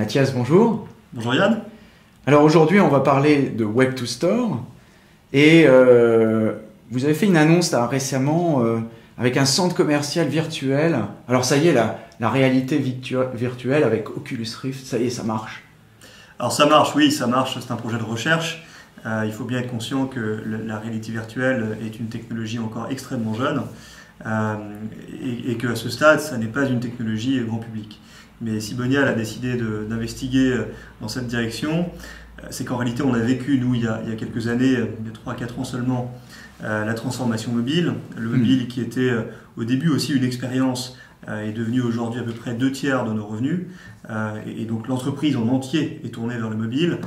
Mathias, bonjour. Bonjour Yann. Alors aujourd'hui, on va parler de Web to Store. Et euh, vous avez fait une annonce là, récemment euh, avec un centre commercial virtuel. Alors ça y est, la, la réalité virtuelle avec Oculus Rift, ça y est, ça marche. Alors ça marche, oui, ça marche, c'est un projet de recherche. Euh, il faut bien être conscient que la réalité virtuelle est une technologie encore extrêmement jeune et, et qu'à ce stade, ça n'est pas une technologie grand public. Mais si Bonial a décidé d'investiguer euh, dans cette direction, euh, c'est qu'en réalité, on a vécu, nous, il y a, quelques années, euh, il y a 3-4 ans seulement, la transformation mobile. Le hmm. mobile qui était au début aussi une expérience est devenu aujourd'hui à peu près deux tiers de nos revenus. Et donc l'entreprise en entier est tournée vers le mobile.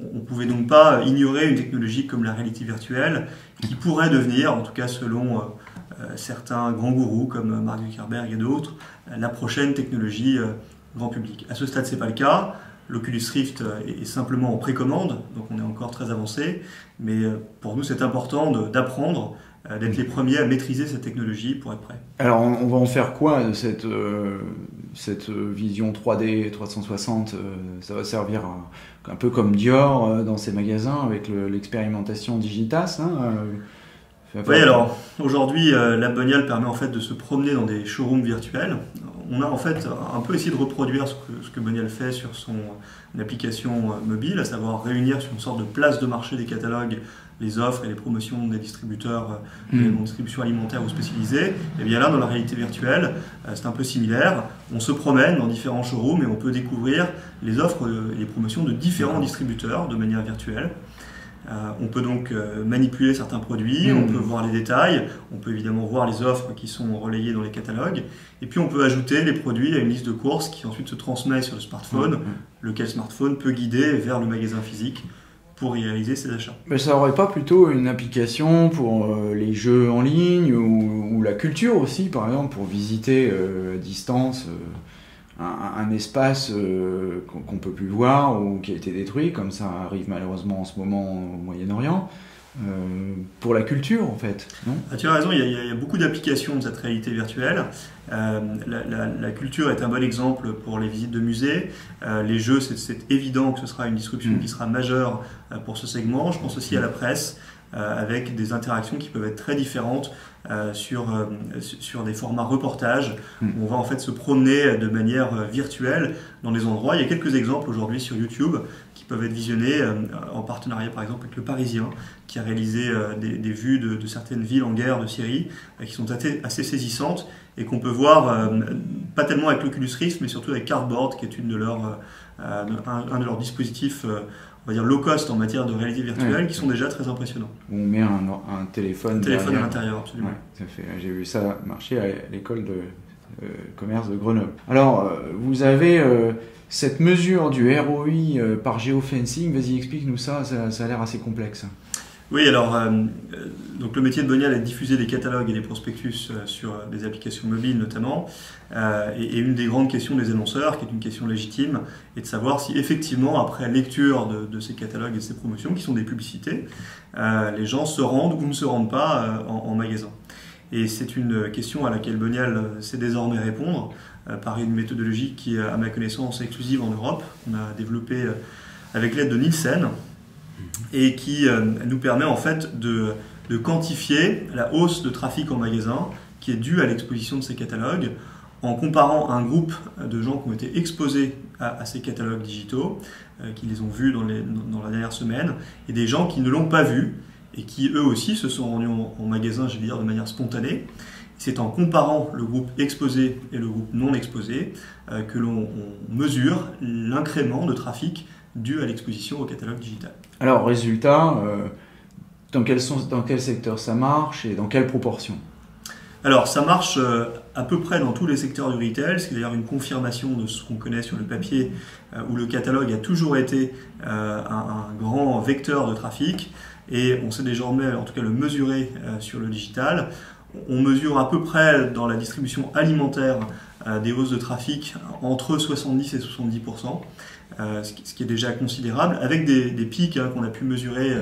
On ne pouvait donc pas ignorer une technologie comme la réalité virtuelle qui pourrait devenir, en tout cas selon certains grands gourous comme Mark Zuckerberg et d'autres, la prochaine technologie grand public. À ce stade, ce n'est pas le cas. L'Oculus Rift est simplement en précommande, donc on est encore très avancé. Mais euh, pour nous, c'est important d'apprendre, euh, d'être les premiers à maîtriser cette technologie pour être prêt. Alors, on va en faire quoi de cette, euh, cette vision 3D 360 Ça va servir un peu comme Dior dans ses magasins avec l'expérimentation Digitas. Hein, oui, alors aujourd'hui, la Bonial permet en fait de se promener dans des showrooms virtuels on a en fait un peu essayé de reproduire ce que, ce que Bonial fait sur son application mobile, à savoir réunir sur une sorte de place de marché des catalogues les offres et les promotions des distributeurs mm. de distribution alimentaire ou spécialisée. Et bien là, dans la réalité virtuelle, euh, c'est un peu similaire. On se promène dans différents showrooms et on peut découvrir les offres et les promotions de différents distributeurs de manière virtuelle. Euh, on peut donc euh, manipuler certains produits, on hmm. peut voir les détails, on peut évidemment voir les offres qui sont relayées dans les catalogues, et puis on peut ajouter les produits à une liste de courses qui ensuite se transmet sur le smartphone, hmm. lequel smartphone peut guider vers le magasin physique pour réaliser ses achats. Mais ça n'aurait pas plutôt une application pour euh, les jeux en ligne ou, la culture aussi, par exemple, pour visiter à distance un, espace euh, qu'on ne peut plus voir ou qui a été détruit, comme ça arrive malheureusement en ce moment au Moyen-Orient. Euh, pour la culture en fait. Non? Ah, tu as raison, il y a, beaucoup d'applications de cette réalité virtuelle. Euh, la, culture est un bon exemple pour les visites de musées. les jeux, c'est évident que ce sera une disruption mm. qui sera majeure pour ce segment. Je pense aussi à la presse. Euh, avec des interactions qui peuvent être très différentes euh, sur, euh, sur des formats reportages hmm. où on va en fait se promener de manière virtuelle dans des endroits. Il y a quelques exemples aujourd'hui sur YouTube qui peuvent être visionnés en partenariat par exemple avec Le Parisien qui a réalisé des, vues de, certaines villes en guerre de Syrie qui sont assez, assez saisissantes et qu'on peut voir pas tellement avec l'Oculus Rift mais surtout avec Cardboard qui est une de leurs, un, de leurs dispositifs on va dire low cost en matière de réalité virtuelle qui sont déjà très impressionnants. On met un, téléphone, un téléphone à l'intérieur, absolument. J'ai vu ça marcher à l'école de euh, commerce de Grenoble. Alors, euh, vous avez euh, cette mesure du ROI par géofencing. Vas-y, explique-nous ça. Ça, a l'air assez complexe. Oui, alors, donc le métier de Bonial est de diffuser des catalogues et des prospectus sur des applications mobiles notamment. Euh, et, une des grandes questions des annonceurs, qui est une question légitime, est de savoir si effectivement, après lecture de, ces catalogues et de ces promotions, qui sont des publicités, euh, les gens se rendent ou ne se rendent pas euh, en, magasin. Et c'est une question à laquelle Bonial sait désormais répondre par une méthodologie qui est, à ma connaissance, exclusive en Europe, qu'on a développée avec l'aide de Nielsen, et qui nous permet en fait de, de quantifier la hausse de trafic en magasin qui est due à l'exposition de ces catalogues en comparant un groupe de gens qui ont été exposés à, ces catalogues digitaux, euh, qui les ont vus dans, la dernière semaine, et des gens qui ne l'ont pas vu et qui eux aussi se sont rendus en, magasin, je vais dire, de manière spontanée. C'est en comparant le groupe exposé et le groupe non exposé euh, que l'on mesure l'incrément de trafic dû à l'exposition au catalogue digital. Alors, résultat, euh, dans, quel dans quel secteur ça marche et dans quelle proportion? Alors, ça marche euh, à peu près dans tous les secteurs du retail, c'est d'ailleurs une confirmation de ce qu'on connaît sur le papier, euh, où le catalogue a toujours été un, grand vecteur de trafic, et on sait désormais, en tout cas, le mesurer sur le digital. On mesure à peu près dans la distribution alimentaire des hausses de trafic entre 70 et 70% ce, qui, est déjà considérable, avec des, pics hein, qu'on a pu mesurer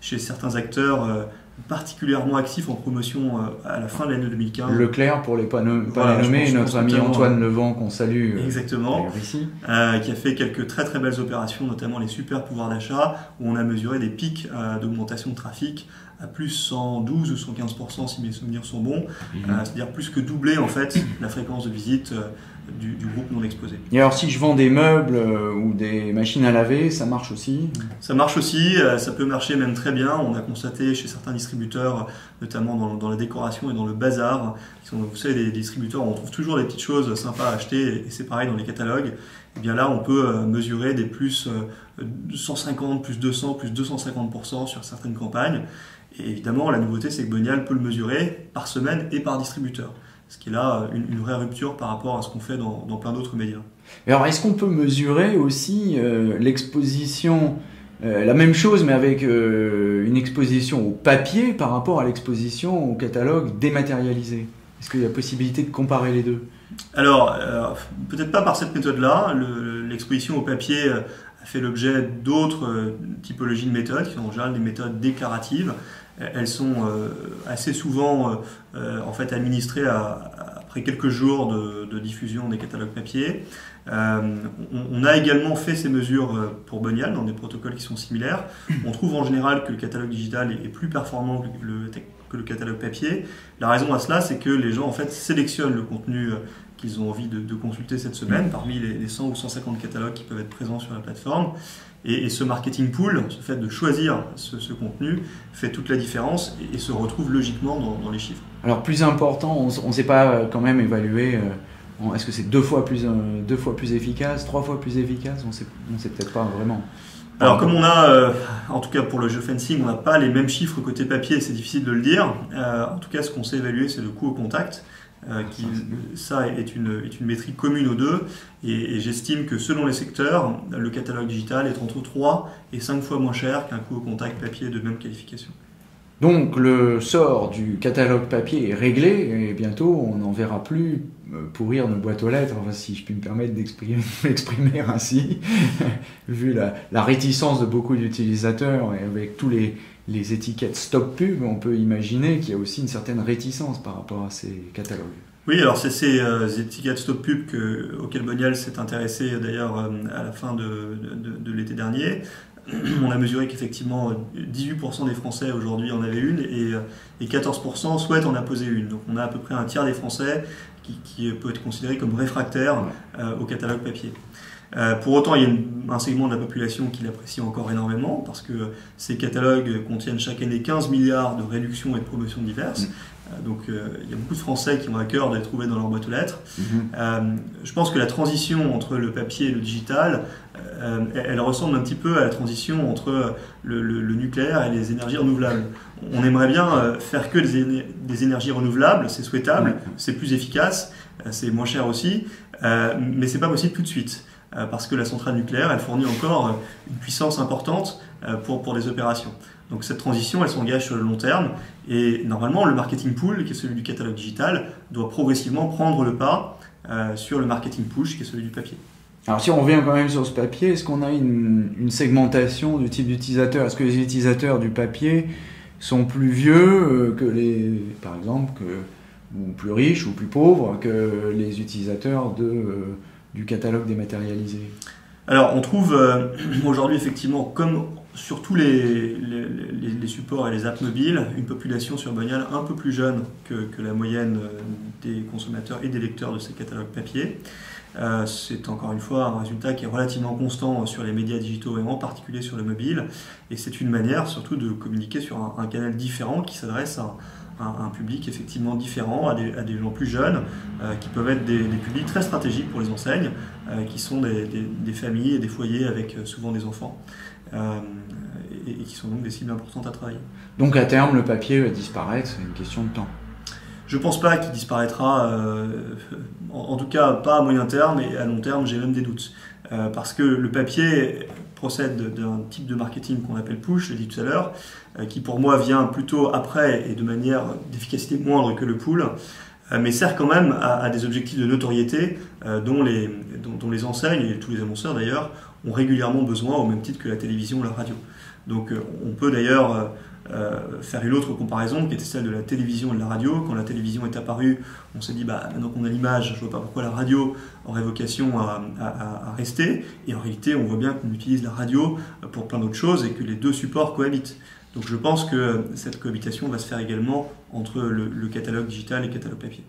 chez certains acteurs particulièrement actifs en promotion à la fin de l'année 2015. Leclerc, pour les pas, nommer, notre ami Antoine Levent qu'on salue exactement, ici. qui a fait quelques très très belles opérations, notamment les super pouvoirs d'achat, où on a mesuré des pics d'augmentation de trafic à plus 112 ou 115% si mes souvenirs sont bons, euh, c'est-à-dire plus que doubler en fait la fréquence de visite euh, du, groupe non exposé. Et alors si je vends des meubles euh, ou des machines à laver, ça marche aussi Ça marche aussi, ça peut marcher même très bien. On a constaté chez certains distributeurs, notamment dans, la décoration et dans le bazar, qui sont, vous savez, des distributeurs on trouve toujours des petites choses sympas à acheter, et c'est pareil dans les catalogues. Et eh bien là, on peut mesurer des plus 150, plus 200, plus 250% sur certaines campagnes. Et évidemment, la nouveauté, c'est que Bonial peut le mesurer par semaine et par distributeur. Ce qui est là une, vraie rupture par rapport à ce qu'on fait dans, plein d'autres médias. alors, est-ce qu'on peut mesurer aussi euh, l'exposition, euh, la même chose, mais avec euh, une exposition au papier par rapport à l'exposition au catalogue dématérialisé? Est-ce qu'il y a possibilité de comparer les deux? Alors, peut-être pas par cette méthode-là. L'exposition au papier a fait l'objet d'autres typologies de méthodes, qui sont en général des méthodes déclaratives elles sont euh, assez souvent euh, euh, en fait administrées après quelques jours de, diffusion des catalogues papier. on, a également fait ces mesures pour Bonial dans des protocoles qui sont similaires. On trouve en général que le catalogue digital est, plus performant que le, que le, catalogue papier. La raison à cela, c'est que les gens en fait sélectionnent le contenu qu'ils ont envie de, consulter cette semaine parmi les 100 ou 150 catalogues qui peuvent être présents sur la plateforme. Et, ce marketing pool, ce fait de choisir ce, contenu, fait toute la différence et, se retrouve logiquement dans, les chiffres. Alors plus important, on ne sait pas euh, quand même évaluer, euh, est-ce que c'est deux, fois plus, euh, deux fois plus efficace, trois fois plus efficace? On ne sait peut-être pas vraiment. Alors comme on a, en tout cas pour le jeu fencing, on n'a pas les mêmes chiffres côté papier, c'est difficile de le dire. en tout cas, ce qu'on sait évaluer, c'est le coût au contact. Euh, ça est une, est une métrique commune aux deux, et, j'estime que selon les secteurs, le catalogue digital est entre 3 et 5 fois moins cher qu'un coût au contact papier de même qualification. Donc le sort du catalogue papier est réglé et bientôt on n'en verra plus euh, pourrir nos boîtes aux lettres, si je puis me permettre d'exprimer ainsi, vu la, la, réticence de beaucoup d'utilisateurs et avec tous les, les étiquettes stop pub, on peut imaginer qu'il y a aussi une certaine réticence par rapport à ces catalogues. Oui, alors c'est ces euh, étiquettes stop pub auxquelles Bonial s'est intéressé d'ailleurs euh, à la fin de, de, l'été dernier. On a mesuré qu'effectivement 18% des Français aujourd'hui en avaient une et, euh, et, 14% souhaitent en apposer une. Donc on a à peu près un tiers des Français qui, qui peut être considéré comme réfractaire au catalogue papier. Euh, pour autant, il y a un segment de la population qui l'apprécie encore énormément parce que ces catalogues contiennent chaque année 15 milliards de réductions et de promotions diverses. Mm. Euh, donc euh, il y a beaucoup de Français qui ont à cœur de les trouver dans leur boîte aux lettres. Mm-hmm. je pense que la transition entre le papier et le digital, elle, ressemble un petit peu à la transition entre le, nucléaire et les énergies renouvelables. On aimerait bien faire que des, des énergies renouvelables, c'est souhaitable, mm. c'est plus efficace, c'est moins cher aussi, mais c'est pas possible tout de suite. Euh, parce que la centrale nucléaire, elle fournit encore euh, une puissance importante euh, pour, pour les opérations. Donc cette transition, elle s'engage sur le long terme et normalement le marketing pool, qui est celui du catalogue digital, doit progressivement prendre le pas sur le marketing push, qui est celui du papier. Alors si on revient quand même sur ce papier, est-ce qu'on a une, segmentation du type d'utilisateur? Est-ce que les utilisateurs du papier sont plus vieux que les, par exemple, que, ou plus riches ou plus pauvres que les utilisateurs de du catalogue dématérialisé Alors, on trouve euh, aujourd'hui, effectivement, comme sur tous les, supports et les apps mobiles, une population sur un peu plus jeune que, la moyenne euh, des consommateurs et des lecteurs de ces catalogues papier. Euh, c'est encore une fois un résultat qui est relativement constant sur les médias digitaux et en particulier sur le mobile. Et c'est une manière surtout de communiquer sur un, un canal différent qui s'adresse à, un, public effectivement différent, à des, à des gens plus jeunes, euh, qui peuvent être des, publics très stratégiques pour les enseignes, euh, qui sont des, des, familles et des foyers avec euh, souvent des enfants, et, qui sont donc des cibles importantes à travailler. Donc à terme, le papier va disparaître, c'est une question de temps. Je ne pense pas qu'il disparaîtra, en, en, tout cas pas à moyen terme, et à long terme, j'ai même des doutes. parce que le papier procède d'un type de marketing qu'on appelle push, je l'ai dit tout à l'heure, euh, qui pour moi vient plutôt après et de manière d'efficacité moindre que le pull, euh, mais sert quand même à, des objectifs de notoriété euh, dont, les, dont, les enseignes, et tous les annonceurs d'ailleurs, ont régulièrement besoin, au même titre que la télévision ou la radio. Donc on peut d'ailleurs euh, faire une autre comparaison qui était celle de la télévision et de la radio. Quand la télévision est apparue, on s'est dit bah, maintenant qu'on a l'image, je ne vois pas pourquoi la radio aurait vocation à, rester. Et en réalité, on voit bien qu'on utilise la radio pour plein d'autres choses et que les deux supports cohabitent. Donc je pense que cette cohabitation va se faire également entre le catalogue digital et le catalogue papier.